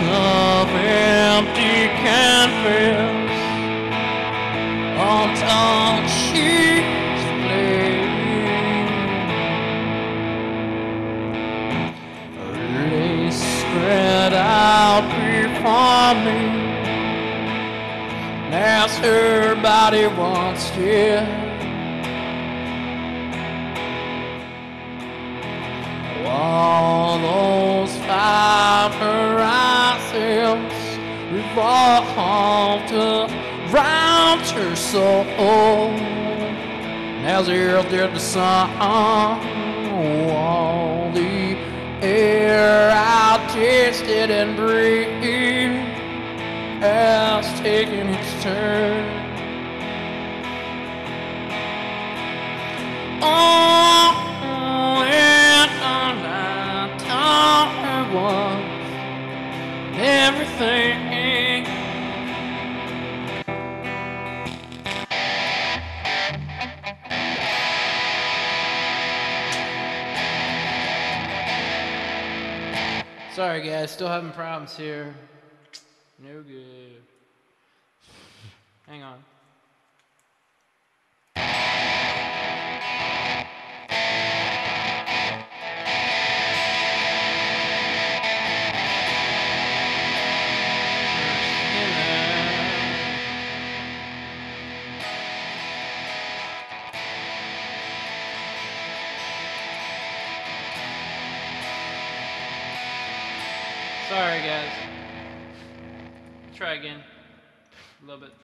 of empty canvas on dark she's playing. Lay spread out before me. As her body wants, to. Revolved around her soul as the earth did the sun. All the air I tasted and breathed has taking its turn. Oh, and all I thought was everything. Sorry, guys, still having problems here. Sorry, guys. Try again. A little bit.